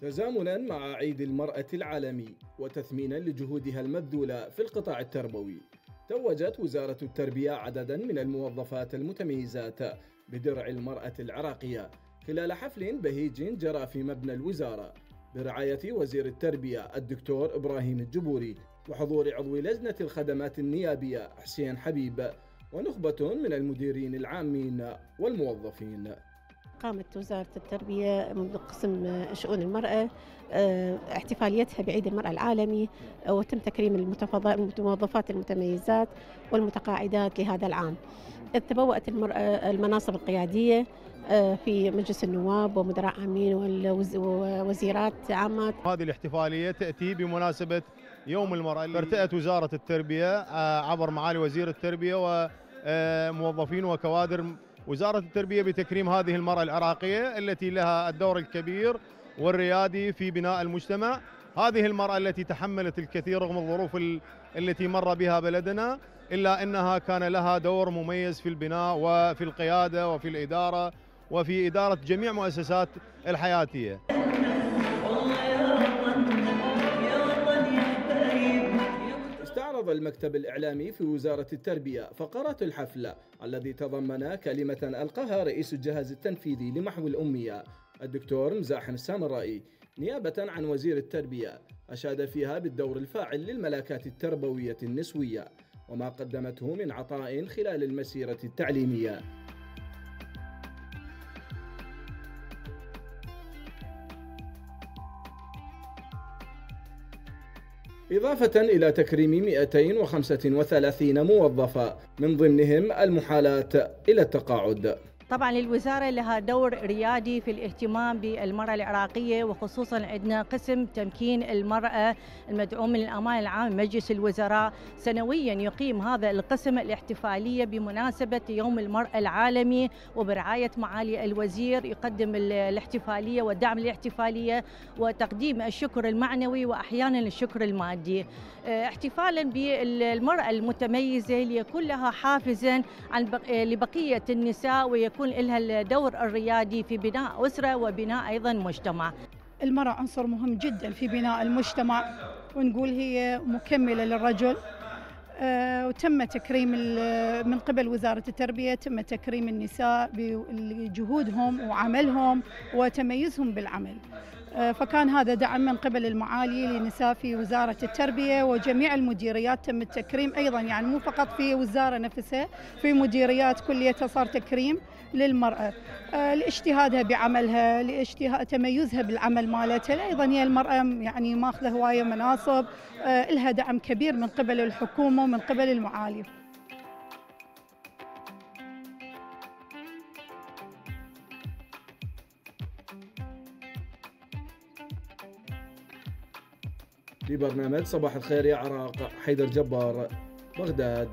تزامنا مع عيد المرأة العالمي وتثمينا لجهودها المبذولة في القطاع التربوي. توجت وزارة التربية عددا من الموظفات المتميزات بدرع المرأة العراقية خلال حفل بهيج جرى في مبنى الوزارة. برعاية وزير التربية الدكتور إبراهيم الجبوري وحضور عضو لجنة الخدمات النيابية حسين حبيب ونخبة من المديرين العامين والموظفين. قامت وزارة التربية منذ قسم شؤون المرأة آه، احتفاليتها بعيد المرأة العالمي آه، وتم تكريم الموظفات المتميزات والمتقاعدات لهذا العام. تبوأت المرأة المناصب القيادية آه، في مجلس النواب ومدراء عامين ووزيرات عامات. هذه الاحتفالية تأتي بمناسبة يوم المرأة ارتأت وزارة التربية عبر معالي وزير التربية وموظفين وكوادر وزارة التربية بتكريم هذه المرأة العراقية التي لها الدور الكبير والريادي في بناء المجتمع. هذه المرأة التي تحملت الكثير رغم الظروف التي مر بها بلدنا إلا أنها كان لها دور مميز في البناء وفي القيادة وفي الإدارة وفي إدارة جميع مؤسسات الحياتية. عرض المكتب الإعلامي في وزارة التربية فقرات الحفل الذي تضمن كلمة ألقاها رئيس الجهاز التنفيذي لمحو الأمية. الدكتور مزاحم السامرائي نيابة عن وزير التربية أشاد فيها بالدور الفاعل للملاكات التربوية النسوية وما قدمته من عطاء خلال المسيرة التعليمية. إضافة إلى تكريم 235 موظفة من ضمنهم المحالات إلى التقاعد. طبعا الوزارة لها دور ريادي في الاهتمام بالمرأة العراقية وخصوصا عندنا قسم تمكين المرأة المدعوم من الأمان العام مجلس الوزراء. سنويا يقيم هذا القسم الاحتفالية بمناسبة يوم المرأة العالمي وبرعاية معالي الوزير يقدم الاحتفالية والدعم الاحتفالية وتقديم الشكر المعنوي وأحيانا الشكر المادي. احتفالا بالمرأة المتميزة ليكون لها حافزا عن لبقية النساء ويكون يكون لها الدور الريادي في بناء أسرة وبناء أيضا مجتمع. المرأة عنصر مهم جدا في بناء المجتمع ونقول هي مكملة للرجل. آه، وتم تكريم من قبل وزارة التربية تم تكريم النساء بجهودهم وعملهم وتميزهم بالعمل. فكان هذا دعم من قبل المعالي للنساء في وزارة التربية وجميع المديريات تم التكريم أيضا يعني مو فقط في وزارة نفسها في مديريات كليتها صار تكريم للمرأة. آه، لاجتهادها بعملها لاجتهاد تميزها بالعمل مالتها. أيضا هي المرأة يعني ماخذة هواية مناصب. آه، لها دعم كبير من قبل الحكومة ومن قبل المعالي. لبرنامج صباح الخير يا عراق حيدر جبار بغداد.